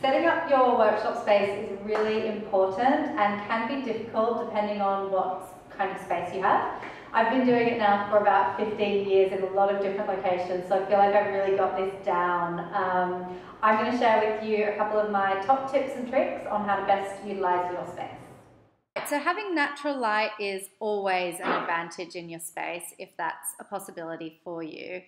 Setting up your workshop space is really important and can be difficult depending on what kind of space you have. I've been doing it now for about 15 years in a lot of different locations, so I feel like I've really got this down. Um, I'm going to share with you a couple of my top tips and tricks on how to best utilize your space. So having natural light is always an advantage in your space if that's a possibility for you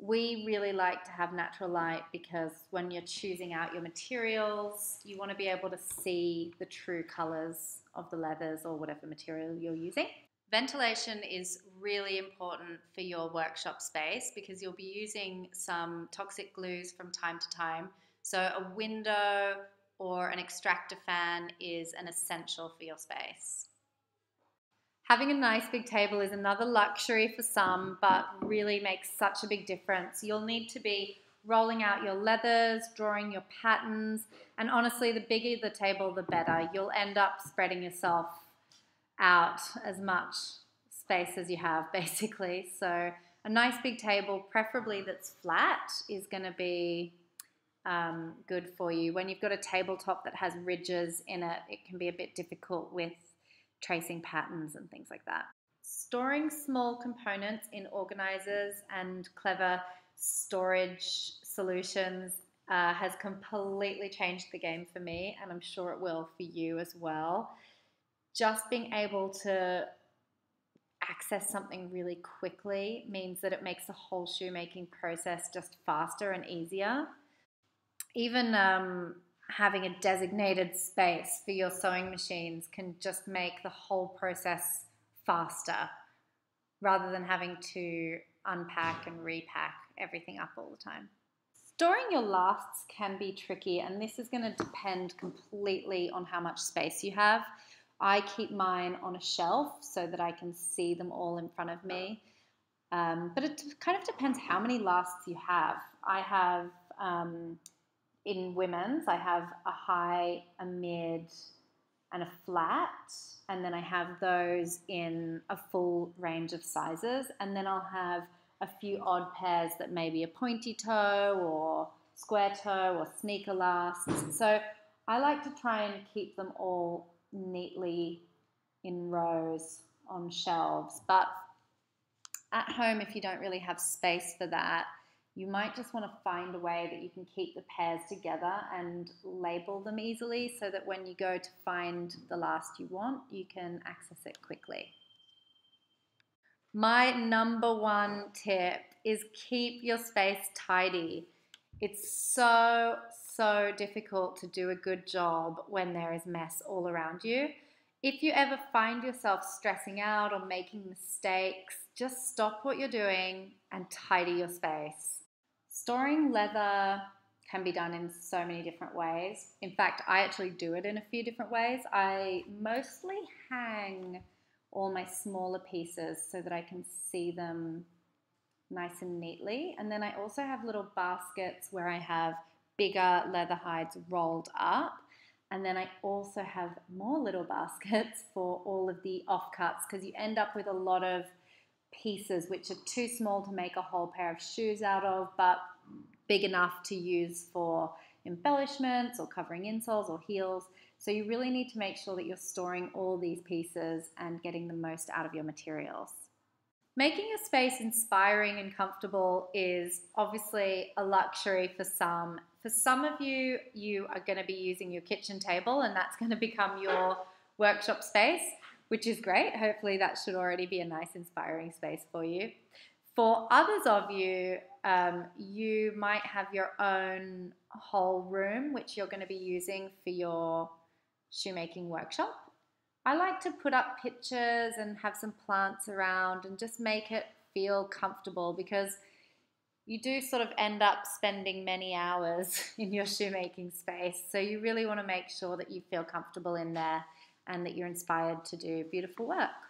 we really like to have natural light because when you're choosing out your materials, you want to be able to see the true colors of the leathers or whatever material you're using. Ventilation is really important for your workshop space because you'll be using some toxic glues from time to time. So a window or an extractor fan is an essential for your space. Having a nice big table is another luxury for some, but really makes such a big difference. You'll need to be rolling out your leathers, drawing your patterns, and honestly, the bigger the table, the better. You'll end up spreading yourself out as much space as you have, basically. So, a nice big table, preferably that's flat, is going to be um, good for you. When you've got a tabletop that has ridges in it, it can be a bit difficult with tracing patterns and things like that. Storing small components in organizers and clever storage solutions uh, has completely changed the game for me, and I'm sure it will for you as well. Just being able to access something really quickly means that it makes the whole shoemaking process just faster and easier. Even um, having a designated space for your sewing machines can just make the whole process faster rather than having to unpack and repack everything up all the time. Storing your lasts can be tricky, and this is going to depend completely on how much space you have. I keep mine on a shelf so that I can see them all in front of me. Um, but it kind of depends how many lasts you have. I have um, in women's, I have a high, a mid, and a flat. And then I have those in a full range of sizes. And then I'll have a few odd pairs that may be a pointy toe or square toe or sneaker lasts. So I like to try and keep them all neatly in rows on shelves. But at home, if you don't really have space for that, you might just want to find a way that you can keep the pairs together and label them easily so that when you go to find the last you want, you can access it quickly. My number one tip is keep your space tidy. It's so, so difficult to do a good job when there is mess all around you. If you ever find yourself stressing out or making mistakes, just stop what you're doing and tidy your space. Storing leather can be done in so many different ways. In fact, I actually do it in a few different ways. I mostly hang all my smaller pieces so that I can see them nice and neatly. And then I also have little baskets where I have bigger leather hides rolled up. And then I also have more little baskets for all of the offcuts because you end up with a lot of pieces which are too small to make a whole pair of shoes out of, but big enough to use for embellishments or covering insoles or heels. So you really need to make sure that you're storing all these pieces and getting the most out of your materials. Making a space inspiring and comfortable is obviously a luxury for some. For some of you, you are going to be using your kitchen table and that's going to become your workshop space which is great. Hopefully, that should already be a nice, inspiring space for you. For others of you, um, you might have your own whole room, which you're going to be using for your shoemaking workshop. I like to put up pictures and have some plants around and just make it feel comfortable because you do sort of end up spending many hours in your shoemaking space. So you really want to make sure that you feel comfortable in there and that you're inspired to do beautiful work.